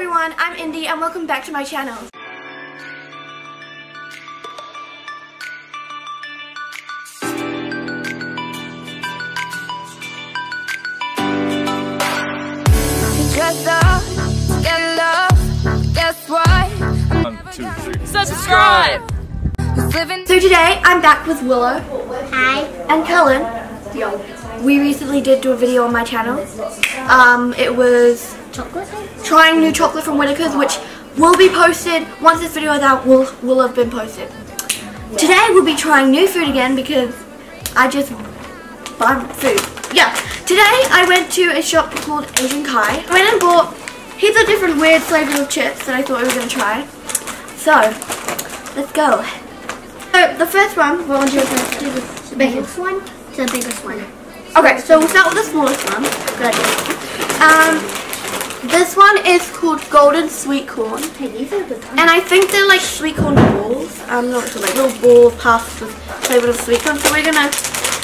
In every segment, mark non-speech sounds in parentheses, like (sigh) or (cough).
everyone, I'm Indy and welcome back to my channel. Dress up, get love, guess what? One, two, three. Subscribe! So today, I'm back with Willow. Hi. And Cullen. We recently did do a video on my channel. Um, it was Chocolate? trying new chocolate from Whittaker's, which will be posted once this video is out. Will will have been posted. Today we'll be trying new food again because I just bought food. Yeah. Today I went to a shop called Asian Kai. I went and bought heaps of different weird flavors of chips that I thought we were gonna try. So let's go. So the first one, what one do you want to do? The biggest one the biggest one. Okay, so we'll start with the smallest one. Good. Um, this one is called Golden Sweet Corn. Hey, these are good And I think they're like sweet corn balls. I'm not sure, like little ball puffs with flavored of sweet corn. So we're gonna,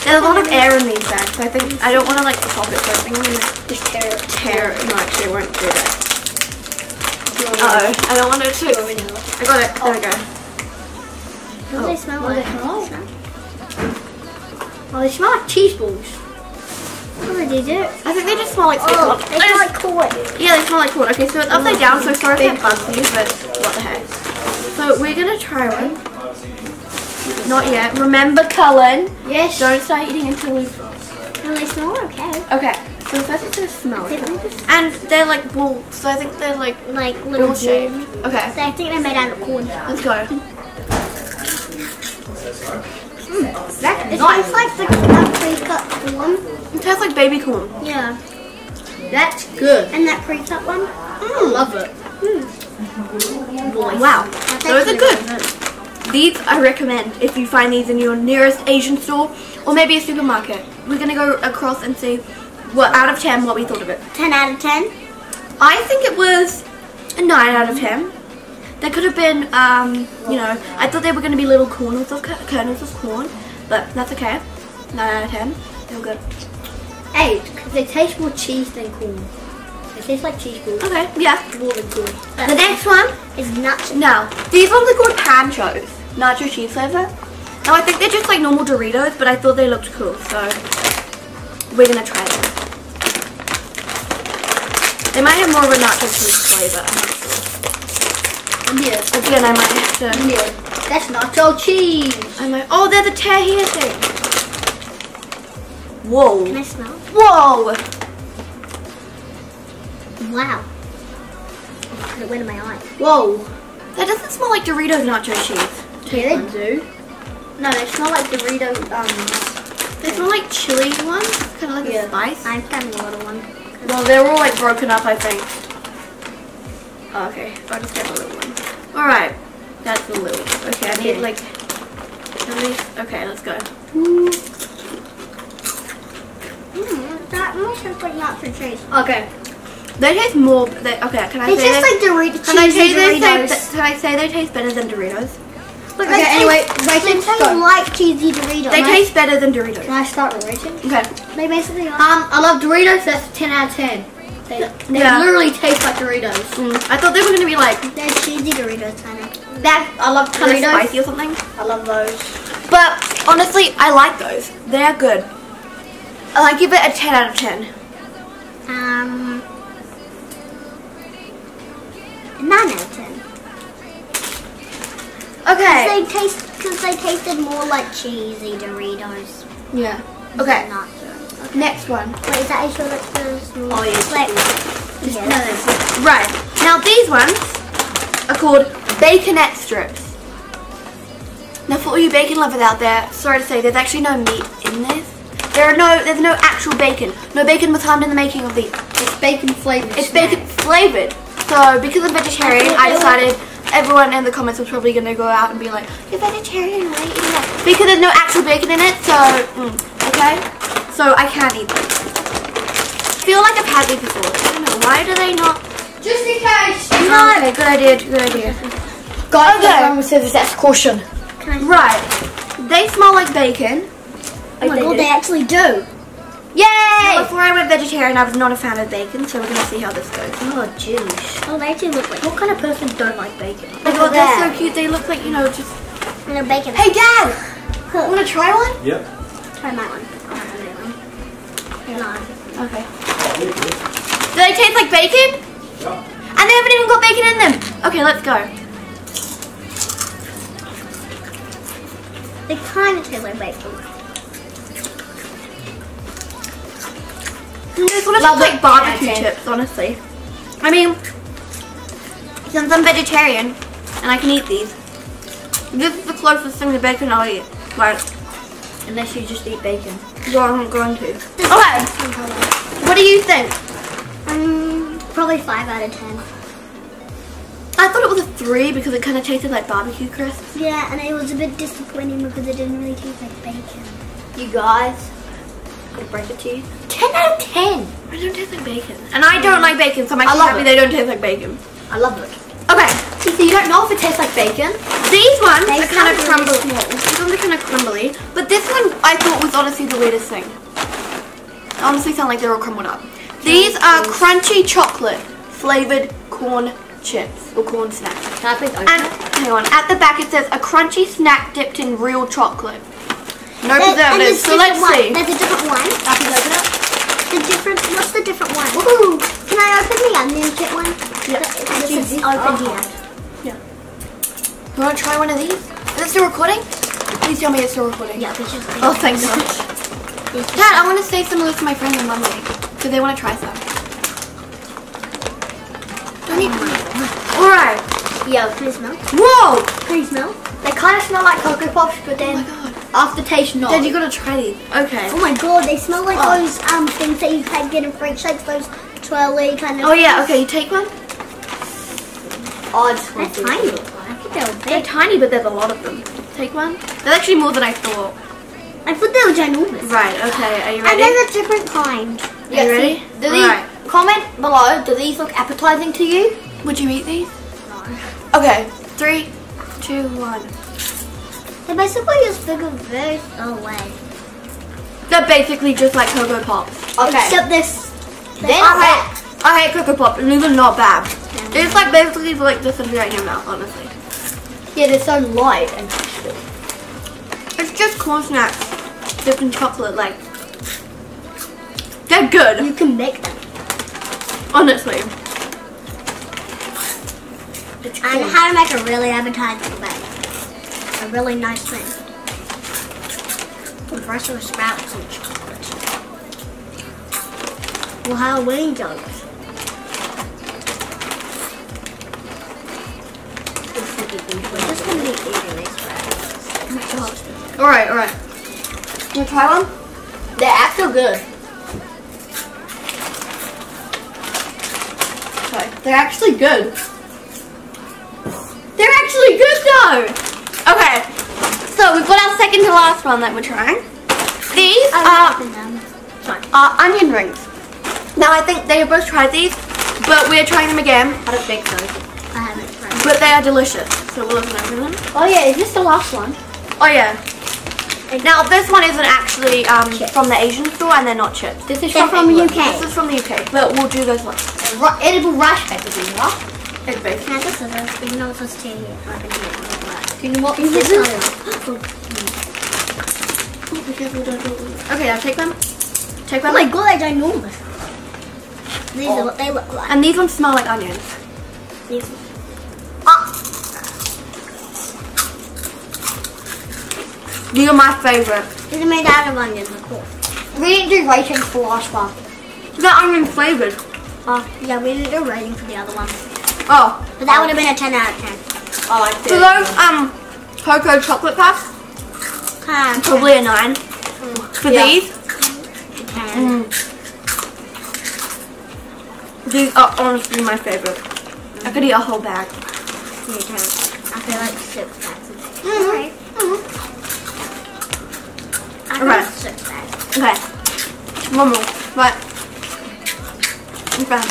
there's a lot of air in these bags. So I think, I don't want to like pop it, so I think I'm gonna Just tear it. tear it. No, actually I won't do that. Uh oh, I don't want it to. I got it, there we go. How do they smell what do like? they smell? Oh, they smell like cheese balls. Oh, they do. I think they just smell like sweet Oh, corn. they smell like corn. Yeah, they smell like corn. Okay, so it's upside down, so sorry if that bugs you, but what the heck. So we're gonna try one. Not yet. Remember, Cullen, Yes. don't start eating until we... Oh, they smell okay. Okay, so first it's gonna smell They it. look just And they're like balls, so I think they're like like little ball shaped. Okay, So I think they're made out of corn. let's go. That it tastes like the pre-cut. It tastes like baby corn. Yeah. That's good. And that pre-cut one. I love it. Hmm. Wow, those are good. These I recommend if you find these in your nearest Asian store or maybe a supermarket. We're gonna go across and see what out of 10 what we thought of it. 10 out of 10. I think it was a 9 out of 10. There could have been, um, you know, I thought they were going to be little kernels of, kernels of corn, but that's okay. 9 out of 10. They were good. Eight, because they taste more cheese than corn. They taste like cheese balls. Okay, yeah. More than corn. The next one, is nuts. now, these ones are called panchos. Nacho cheese flavor. Now, I think they're just like normal Doritos, but I thought they looked cool, so we're going to try them. They might have more of a nacho cheese flavor. Not Again, I might have to... Yeah. That's nacho cheese. I might... Oh, they're the tear here thing. Whoa. Can I smell? Whoa! Wow. It went in my eye. Whoa. That doesn't smell like Doritos nacho cheese. Yeah, they do. No, they smell like Doritos. Um, They smell like chili ones. Kind of like Yeah. a spice. I'm having a little one. Well, they're all like broken up, I think. Oh, okay. I'll just get the little one. Alright. That's the little one. Okay, I need like... At least... Okay, let's go. Mm, that tastes like nacho cheese. Okay. They taste more... They, okay, can I It say tastes they- like Doritos. Can I, say cheesy they taste, can I say they taste better than Doritos? But Okay, they anyway, taste, they taste like cheesy Doritos. They taste better than Doritos. Can I start with rating? Okay. They basically are. Um, I love Doritos. That's 10 out of 10. They, they Yeah. literally taste like Doritos. Mm, I thought they were gonna be like They're cheesy Doritos, kind of. That I love kind of spicy or something. I love those. But honestly, I like those. They are good. I give it a 10 out of 10. Um, nine out of ten. Okay. They taste because they tasted more like cheesy Doritos. Yeah. Okay. Not. Next one. Wait, is that actually like the small? Oh, yeah, Wait. Just- Yeah. No, no, no. Right. Now these ones are called baconette strips. Now for all you bacon lovers out there, sorry to say, there's actually no meat in this. There are no, there's no actual bacon. No bacon was harmed in the making of these. It's bacon flavored. It's bacon flavored. So because I'm vegetarian, I decided everyone in the comments was probably gonna go out and be like, "You're vegetarian, why are you eating that?" Because there's no actual bacon in it. So mm, okay, so I can't eat them. I feel like I've had these before. I don't know why do they not? Just in case. No. Okay, good idea. Good idea. Guys, Okay. everyone says that's caution. Right. They smell like bacon. Oh my god, they actually do. Now, Yay! before I went vegetarian, I was not a fan of bacon, so we're gonna see how this goes. Oh, juice. Oh, they do look like. What kind of person don't like bacon? Oh my god, they're so cute. They look like, you know, just... No bacon. Hey, Dad! Wanna try one? Yep. try my one. I don't have one. Okay. Do they taste like bacon? Yeah. And they haven't even got bacon in them. Okay, let's go. They kind of taste like bacon. This one tastes like barbecue Yeah, chips, honestly. I mean, since I'm vegetarian and I can eat these, this is the closest thing to bacon I'll eat. Like, Unless you just eat bacon. well, I'm not going to. Okay, what do you think? Um, probably 5 out of 10. I thought it was a three because it kind of tasted like barbecue crisps. Yeah, and it was a bit disappointing because it didn't really taste like bacon. You guys, I'm gonna break it to you. 10 out of 10! They don't taste like bacon. And I don't like bacon, so I'm I actually happy it. they don't taste like bacon. I love it. Okay, so you don't know if it tastes like bacon? these ones They are kind of really crumbly. These ones are kind of crumbly. But this one I thought was honestly the weirdest thing. They honestly sound like they're all crumbled up. These are crunchy chocolate flavored corn chips or corn snacks. Can I please open And hang on, at the back it says a crunchy snack dipped in real chocolate. No There- preservatives. So let's different see. one. There's a different one. I can open it. The different, what's the different one? Ooh, can I open the onion chip one? Yeah. This is open here. You want to try one of these? Is it still recording? Please tell me it's still recording. Yeah, which is Oh, thank God. Dad, I want to say some of this to my friends and Mummy. Do they want to try some? Alright. Yeah, can you smell? Whoa! Can you smell? They kind of smell like Cocoa Pops, but Oh then god. aftertaste not. Dad, you gotta try these. Okay. Oh my god, they smell like Oh. those um things that you can get in fruit shakes, those twirly kind of. Oh yeah, okay, you take one? Oh, they're tiny. I think they were They're tiny, but there's a lot of them. Take one? There's actually more than I thought. I thought they were ginormous. Right, okay, are you ready? And there's a different kind. Are you ready? Do these Alright. comment below? Do these look appetizing to you? Would you eat these? No. Okay, three, two, one. They're basically as big as this. Oh. They're basically just like Cocoa Pops. Okay. Except this. I hate, I hate Cocoa Pops, and these are not bad. It's like basically like just something right in your mouth, honestly. Yeah, they're so light and tasty. It's just corn snacks dipped in chocolate, like. They're good, You can make them. honestly. It's and how to make a really appetizing bag. A really nice thing. With Brussels sprouts and chocolate. Well, Halloween jokes. We're just gonna be eating these for Oh my. Alright, alright. You wanna try one? They act so good. They're actually good. They're actually good though! Okay. So we've got our second to last one that we're trying. These are, are onion rings. Now I think they have both tried these, but we're trying them again. I don't think so. I haven't tried. But they are delicious. So we'll open them. Oh yeah, is this the last one? Oh yeah. Now this one isn't actually um, from the Asian store and they're not chips. This is They're from the UK. This is from the UK, but we'll do those ones. Ru- edible rice packaging, right? It's basically. Can I just scissors? Even though it's just tea here, I can do it. Do you know what Is this this is? one? Oh, be careful, don't do it. Okay, now take them. Take Oh them. my god, they're ginormous. These Oh. are what they look like. And these ones smell like onions. These. Ah, These are my favorite. these are made out of onions, of course. We didn't do ratings for last one. They're onion flavored. Oh, yeah, we didn't do a rating for the other one. Oh, But that would have been a 10 out of 10. I like this. For those um cocoa chocolate puffs, Ah, probably a nine. For Yeah. these, 10. mm, these are honestly my favorite. I could eat a whole bag. Yeah, I feel like 6 bags. Mhm. Alright. I feel 6 bags. Okay. One more. Right. Okay.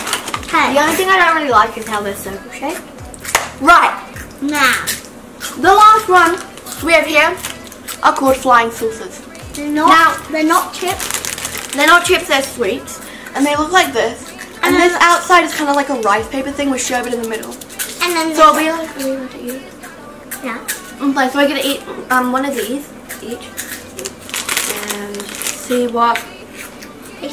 Hey, The only thing I don't really like is how they're circle shaped. Right. now, The last one we have here are called flying saucers. they're not, Now- they're not chips. They're not chips, they're sweets. And they look like this. And, And this outside is kind of like a rice paper thing with sherbet in the middle. And then So I'll be like, are we going to eat? yeah. Okay, so we're gonna eat um one of these each, see what.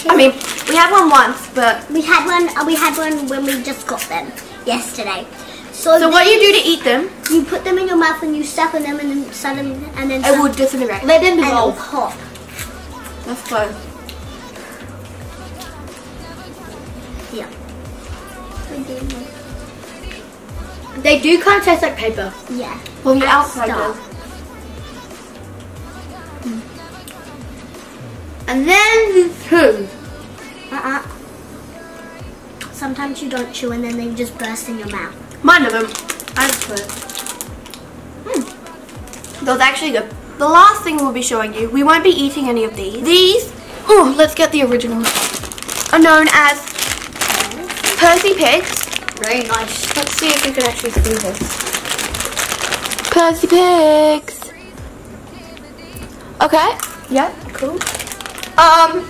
I mean, we had one once, but we had one. Uh, we had one when we just got them yesterday. So, so what you do to eat them? you put them in your mouth and you suck on them and then suck them and then It will disintegrate. let them dissolve. hot. That's fine. Yeah. They do kind of taste like paper. Yeah. Well, the And outside does. And then the two. Uh-uh. Sometimes you don't chew and then they just burst in your mouth. Mine of them. I just put it. Hmm. Those actually good. The last thing we'll be showing you, we won't be eating any of these. These, oh, let's get the originals, are known as Percy Pigs. Very nice. Let's see if we can actually see this. Percy Pigs. Okay. Yeah, cool. Um,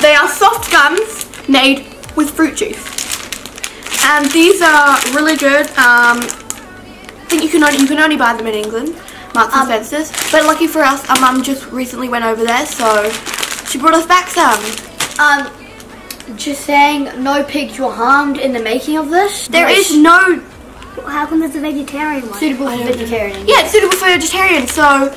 they are soft gums made with fruit juice. And these are really good. Um, I think you can only, you can only buy them in England, Marks and Spencer's. But lucky for us, our mum just recently went over there, so she brought us back some. Um, just saying, no pigs were harmed in the making of this. There is no How come there's a vegetarian one? suitable for vegetarian. Yeah, it's suitable for vegetarians. So,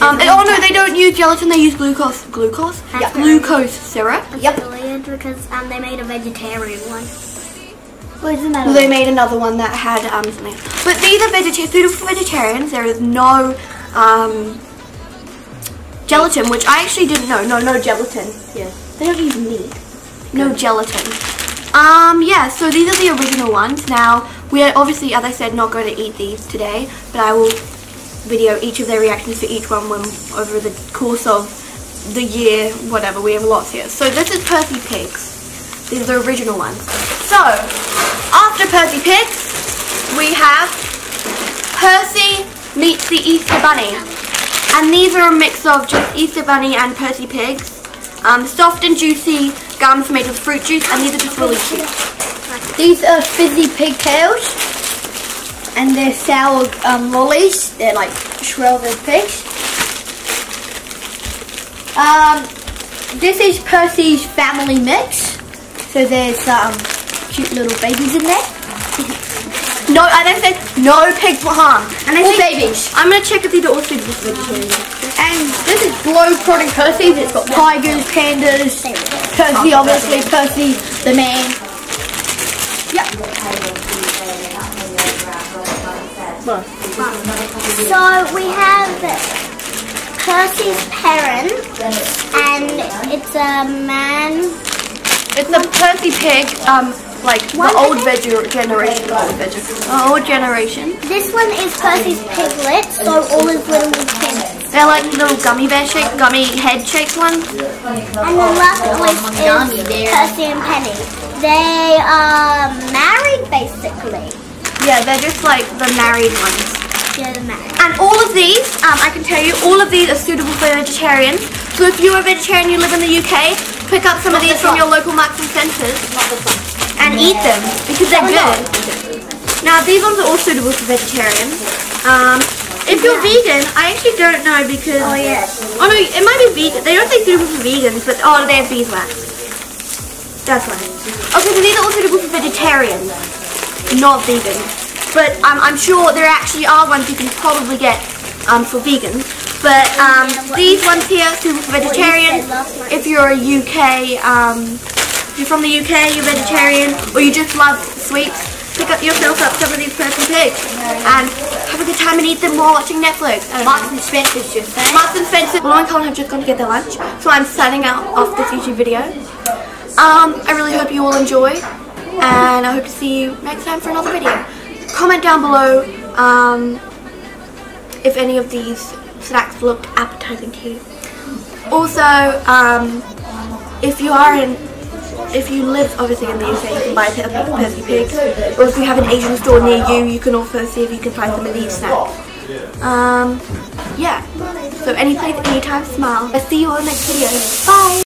um, and, oh no, they don't use gelatin. They use glucose, glucose, Yeah. glucose syrup. Yep. Brilliant because um, they made a vegetarian one. Well, isn't that Well, they made another one that had um something. But these are vegetarian, suitable for vegetarians. There is no um gelatin, which I actually didn't know. No, no gelatin. Yeah. They don't use meat. No gelatin. Um, yeah, so these are the original ones. Now, we are obviously, as I said, not going to eat these today, but I will video each of their reactions for each one when, over the course of the year, whatever. We have lots here. So this is Percy Pigs. These are the original ones. So, after Percy Pigs, we have Percy meets the Easter Bunny. And these are a mix of just Easter Bunny and Percy Pigs. Um, soft and juicy gums made with fruit juice, and these are just really cute. These are fizzy pigtails, and they're sour um, lollies. They're like shredded pigs. Um, this is Percy's family mix. So there's um, cute little babies in there. (laughs) No, I don't think no pigs were harmed. And I babies. I'm gonna check if these are all suitable for. And this is globe-trotting Percy's. It's got tigers, pandas, Percy obviously, Percy the man. So we have Percy's parents, and it's a man. It's a Percy pig, um, like the old veg generation, old veg, old generation. This one is Percy's piglet, so all his little kids. They're like little gummy bear shaped, gummy head shaped ones. And the last list is. Percy and Penny. They are married, basically. Yeah, they're just like the married ones. Yeah, they're married. And all of these, um, I can tell you, all of these are suitable for vegetarians. So if you're a vegetarian, you live in the UK, pick up some of these from your local Marks and Spencer's and eat them because they're good. Now these ones are all suitable for vegetarians. Um, if you're vegan, I actually don't know because Oh, yeah. oh no, it might be vegan. They don't say suitable for vegans, but oh, they have beeswax. That's right. Okay, so these are all suitable for vegetarians, not vegan. But um, I'm sure there actually are ones you can probably get um, for vegans. But um, these ones here suitable for vegetarians. If you're a UK, um, if you're from the UK, you're vegetarian, or you just love sweets, pick up yourself up some of these Percy pigs and have a good time and eat them while watching Netflix. Marks and Spencer's just. Marks and Spencer, Lauren and Colin have just gone to get their lunch, so I'm signing out off this YouTube video. Um, I really hope you all enjoy, and I hope to see you next time for another video. Comment down below um, if any of these snacks looked appetizing to you. Also, um, if you are in, if you live obviously in the UK, you can buy Pe- Percy Pigs, or if you have an Asian store near you, you can also see if you can find some of these snacks. Um, yeah. So any place, anytime, smile. I'll see you the next video. Bye.